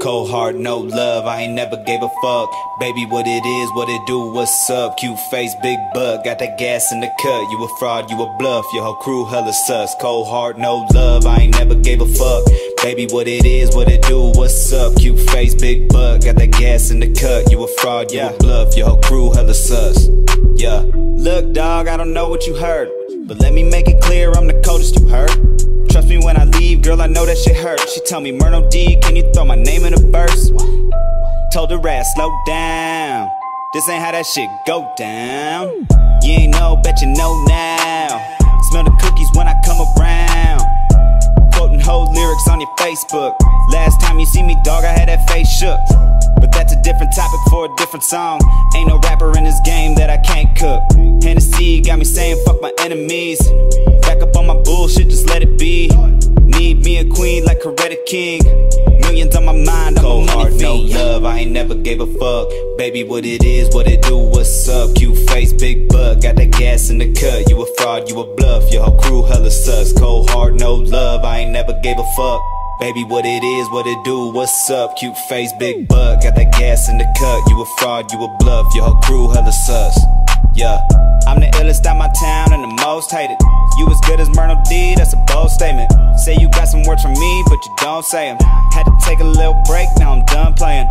Cold heart, no love, I ain't never gave a fuck. Baby, what it is, what it do, what's up? Cute face, big butt, got that gas in the cut. You a fraud, you a bluff, your whole crew hella sus. Cold heart, no love, I ain't never gave a fuck. Baby, what it is, what it do, what's up? Cute face, big butt, got that gas in the cut. You a fraud, you a bluff, your whole crew hella sus. Yeah. Look, dog, I don't know what you heard. But let me make it clear, I'm the coldest you heard. Trust me when I leave, girl, I know that shit hurt. She tell me, Merno D, can you throw my name in a verse? Told her ass, slow down. This ain't how that shit go down. You ain't know, bet you know now. Smell the cookies when I come around. Quoting whole lyrics on your Facebook. Last time you see me, dog, I had that face shook. But that's a different topic for a different song. Ain't no rapper in this game that I can't cook. Hennessy got me saying fuck my enemies. Back up on my bullshit, just let it be. Need me a queen like Coretta King. Millions on my mind, I'm Cold a heart, no love, I ain't never gave a fuck. Baby, what it is, what it do, what's up? Cute face, big butt, got that gas in the cut. You a fraud, you a bluff, your whole crew hella sus. Cold heart, no love, I ain't never gave a fuck. Baby, what it is, what it do, what's up? Cute face, big butt, got that gas in the cut. You a fraud, you a bluff, your whole crew hella sus. Yeah, I'm the illest out my town and the most hated. You as good as Merno D, that's a bold statement. Say you got some words from me, but you don't say them. Had to take a little break, now I'm done playing.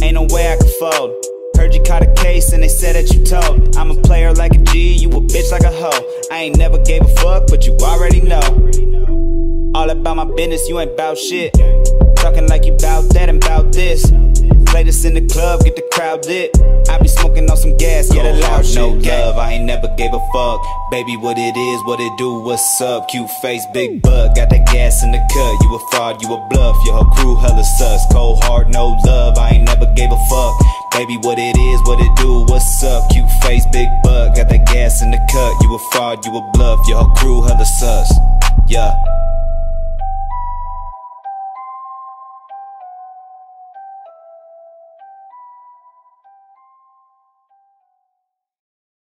Ain't no way I can fold. Heard you caught a case and they said that you told. I'm a player like a G, you a bitch like a hoe. I ain't never gave a fuck, but you already know. All about my business, you ain't bout shit. Talking like you bout that and bout this. Play this in the club, get the crowd lit. I be smoking on some gas, yeah, that loud shit. No love, I ain't never gave a fuck. Baby, what it is, what it do, what's up? Cute face, big butt, got that gas in the cut. You a fraud, you a bluff, your whole crew hella sus. Cold heart, no love, I ain't never gave a fuck. Baby, what it is, what it do, what's up? Cute face, big butt, got that gas in the cut. You a fraud, you a bluff, your whole crew hella sus. Yeah.